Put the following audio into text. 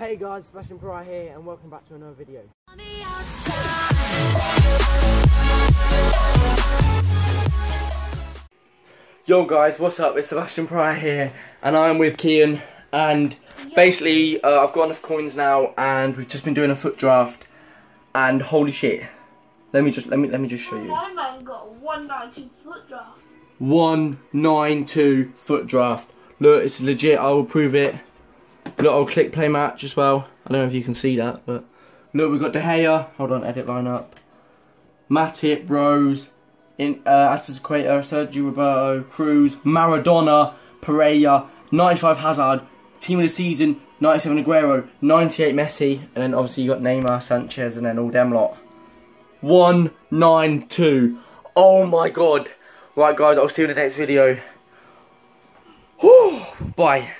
Hey guys, Sebastian Pryer here and welcome back to another video. Yo guys, what's up? It's Sebastian Pryer here and I'm with Kian and basically uh, I've got enough coins now and we've just been doing a FUT draft and holy shit. Let me just let me let me just show you. My man got a 192 FUT draft. 192 FUT draft. Look, it's legit, I will prove it. I'll click play match as well. I don't know if you can see that, but look, we've got De Gea. Hold on, edit line up. Matip, Rose, in uh, Equator, Sergio Roberto, Kroos, Maradona, Pereira, 95 Hazard, team of the season, 97 Aguero, 98 Messi, and then obviously you got Neymar, Sanchez, and then all them lot. 192. Oh my god. Right guys, I'll see you in the next video. Whew, bye.